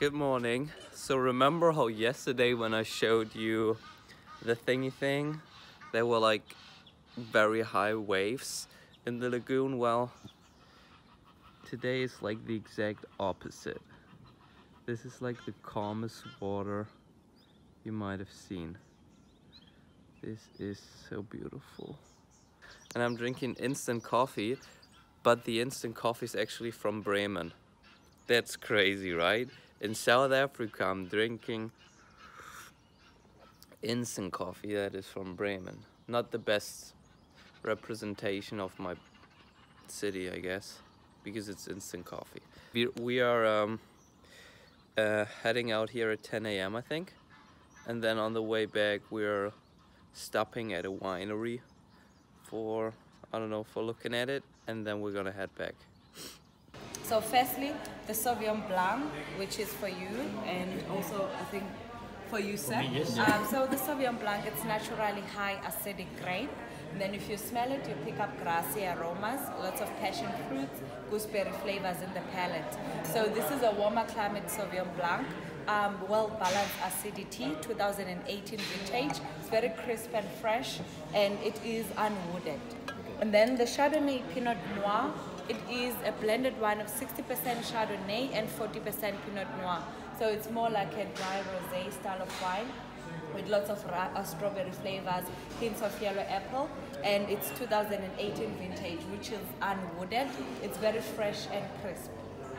Good morning. So remember how yesterday when I showed you the thingy thing, there were like very high waves in the lagoon? Well, today is like the exact opposite. This is like the calmest water you might have seen. This is so beautiful. And I'm drinking instant coffee, but the instant coffee is actually from Bremen. That's crazy, right? In South Africa, I'm drinking instant coffee that is from Bremen. Not the best representation of my city, I guess, because it's instant coffee. We, we are um, uh, heading out here at 10 a.m., I think. And then on the way back, we're stopping at a winery for, I don't know, for looking at it. And then we're gonna head back. So firstly, the Sauvignon Blanc, which is for you, and also I think for you, sir. me, yes. Um, so the Sauvignon Blanc, it's naturally high acidic grape. And then if you smell it, you pick up grassy aromas, lots of passion fruits, gooseberry flavors in the palate. So this is a warmer climate Sauvignon Blanc. Um, well balanced acidity, 2018 vintage. It's very crisp and fresh, and it is unwooded. And then the Chardonnay Pinot Noir, it is a blended wine of 60% Chardonnay and 40% Pinot Noir. So it's more like a dry rosé style of wine with lots of ra- uh, strawberry flavors, hints of yellow apple, and it's 2018 vintage, which is unwooded. It's very fresh and crisp.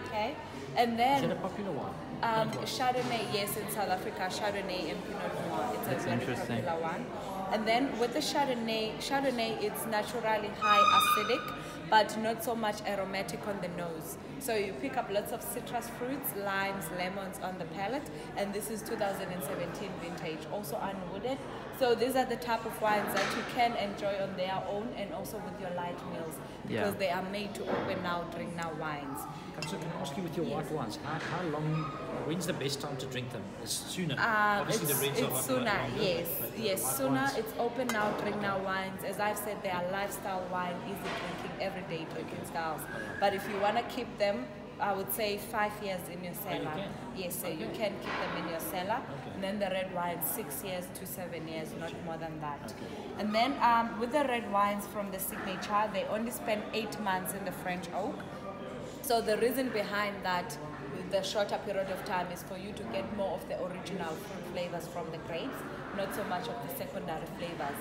Okay, and Is then it a popular one? Um, Chardonnay, yes, in South Africa, Chardonnay and Pinot Noir. It's That's a very interesting. popular one. And then with the Chardonnay, Chardonnay, it's naturally high acidic, but not so much aromatic on the nose. So you pick up lots of citrus fruits, limes, lemons on the palate, and this is 2017 vintage, also unwooded. So these are the type of wines that you can enjoy on their own and also with your light meals because Yeah. they are made to open now, drink now wines. So can I ask you with your white wines, how, how long, when's the best time to drink them? It's sooner? Um, Obviously it's, the reds are it's lot sooner, longer, yes, yes, sooner. wines- It's open now, drink now wines. As I've said, they are lifestyle wine, easy drinking, everyday drinking styles. But if you want to keep them, I would say five years in your cellar. can? Yes, so you can keep them in your cellar. And then the red wines, six years to seven years, not more than that. And then um, with the red wines from the signature, they only spend eight months in the French oak. So the reason behind that, the shorter period of time, is for you to get more of the original fruit flavors from the grapes, not so much of the secondary flavors,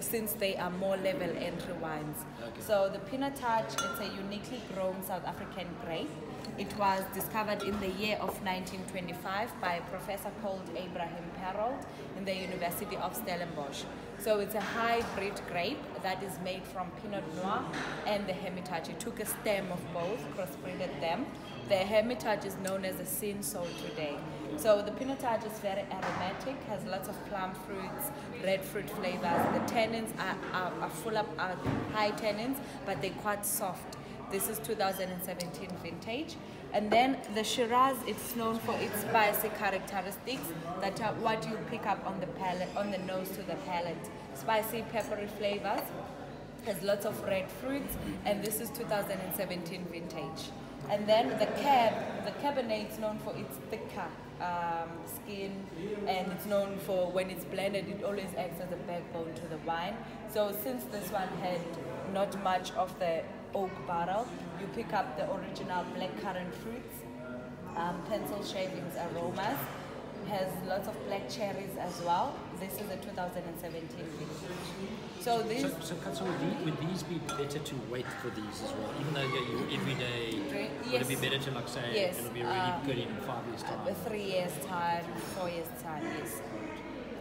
since they are more level entry wines. So the Pinotage, it's a uniquely grown South African grape. It was discovered in the year of 1925 by a professor called Abraham Perold in the University of Stellenbosch. So it's a hybrid grape that is made from Pinot Noir and the Hermitage. It took a stem of both, crossbreeded them. The Hermitage is known as a Cinsault today. So the Pinotage is very aromatic, has lots of plum fruits, red fruit flavors. The tannins are, are, are full of are high tannins, but they're quite soft. This is 2017 vintage. And then the Shiraz, it's known for its spicy characteristics that are what you pick up on the palate, on the nose to the palate. Spicy, peppery flavors, has lots of red fruits, and this is 2017 vintage. And then the cab, the Cabernet is known for its thicker um, skin, and it's known for when it's blended, it always acts as a backbone to the wine. So since this one had not much of the oak barrel, you pick up the original blackcurrant fruits, um, pencil shavings aromas, has lots of black cherries as well. This is a 2017 vintage. So this So, so, Katsu, would, would these be better to wait for these as well? Even though they're your everyday, Drink- would it be better to like say Yes, it'll be really uh, good in five years time? uh, three years time, four years time, yes.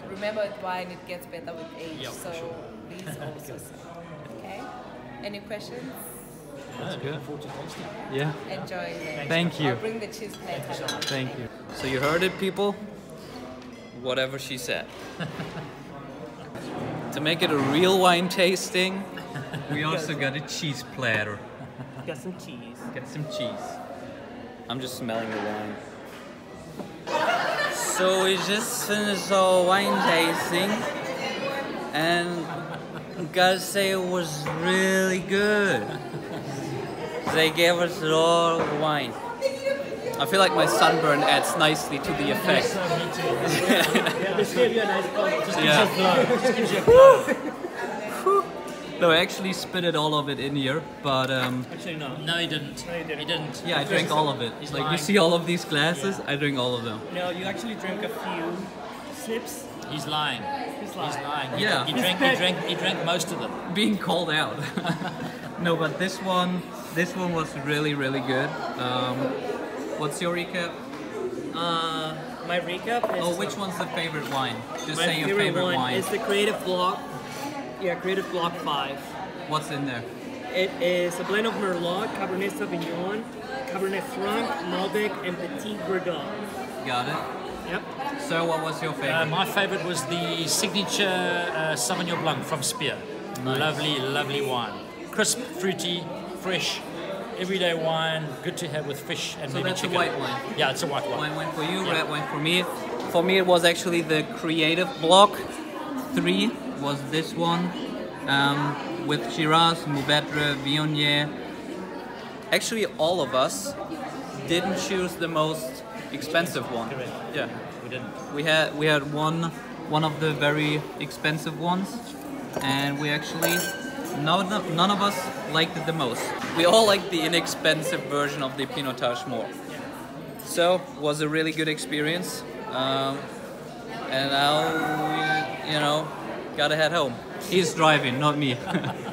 Remember with wine, it gets better with age. Yeah, so for sure. these also. okay. Any questions? No, good. looking forward to tasting. Yeah. Enjoy them. Thank you. I'll bring the cheese plate along. Thank you. So you heard it, people? Whatever she said. to make it a real wine tasting, we also got a cheese platter. Got some cheese. Got some cheese. I'm just smelling the wine. So we just finished our wine tasting, and gotta say it was really good. They gave us a lot of wine. I feel like my sunburn adds nicely to the effect. Yeah, this gave you a nice color. Just gives you a glow. No, I actually spit it all of it in here, but um, Actually, no. No, he didn't. No, you didn't. He didn't. yeah, I drank all of it. He's like you see all of these glasses, I drink all of them. No, you actually drank a few sips. He's lying. He's He's lying. lying. He- Yeah. He, drank. He drank. He drank most of them. Being called out. no, but this one, this one was really, really good. Um, what's your recap? Uh, my recap is. Oh, which one's the favorite wine? Just My say your favorite, favorite one wine. is the Creative Block. Yeah, Creative Block 5. What's in there? It is a blend of Merlot, Cabernet Sauvignon, Cabernet Franc, Malbec, and Petit Verdot. Got it. Yep. So, what was your favorite? Uh, my favorite was the signature uh, Sauvignon Blanc from Spier. Lovely, lovely wine. Crisp, fruity, fresh, everyday wine. Good to have with fish and So maybe that's a chicken. white wine. Yeah, it's a white wine. Wine wine for you, Yeah. red wine for me. For me, it was actually the creative block. Three was this one um, with Shiraz, Mourvedre, Viognier. Actually, all of us didn't choose the most expensive one. Correct. Yeah, We didn't. we had we had one one of the very expensive ones, and we actually none of, none of us liked it the most. We all liked the inexpensive version of the Pinotage more. So was a really good experience, um, and now we, you know, gotta head home. He's driving, not me.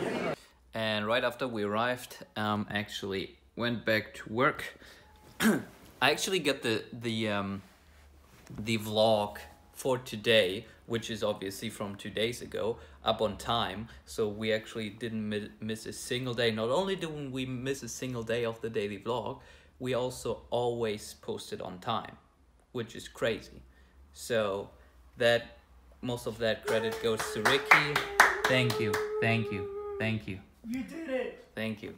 and right after we arrived, um, actually went back to work. I actually got the the um, the vlog for today, which is obviously from two days ago, up on time. So we actually didn't mi- miss a single day. Not only didn't we miss a single day of the daily vlog, we also always posted on time, which is crazy. So that most of that credit goes to Ricky. Thank you, thank you, thank you. You did it! Thank you.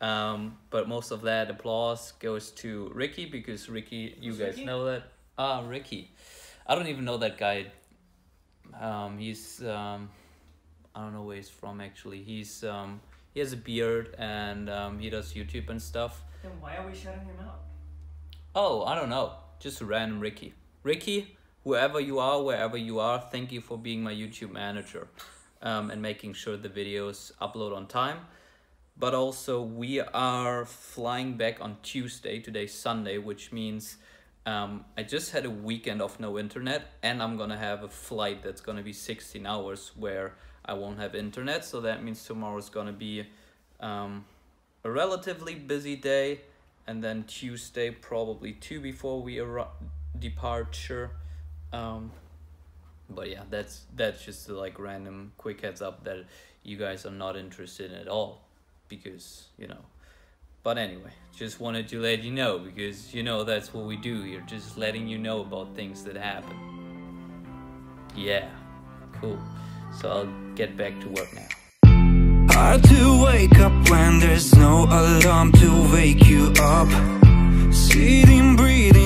Um, but most of that applause goes to Ricky because Ricky, you guys Ricky? know that. Ah, Ricky. I don't even know that guy. Um, he's um, I don't know where he's from actually. He's um, he has a beard and um, he does YouTube and stuff. Then why are we shutting him out? Oh, I don't know. Just a random Ricky. Ricky, whoever you are, wherever you are, thank you for being my YouTube manager um, and making sure the videos upload on time. But also, we are flying back on Tuesday. Today's Sunday, which means um, I just had a weekend of no internet, and I'm gonna have a flight that's gonna be 16 hours where I won't have internet. So that means tomorrow's gonna be um, a relatively busy day, and then Tuesday probably two before we departure. Um, but yeah, that's that's just like random quick heads up that you guys are not interested in at all, because you know. But anyway, just wanted to let you know because you know that's what we do here, just letting you know about things that happen. Yeah, cool. So I'll get back to work now. Hard to wake up when there's no alarm to wake you up. Sitting, breathing.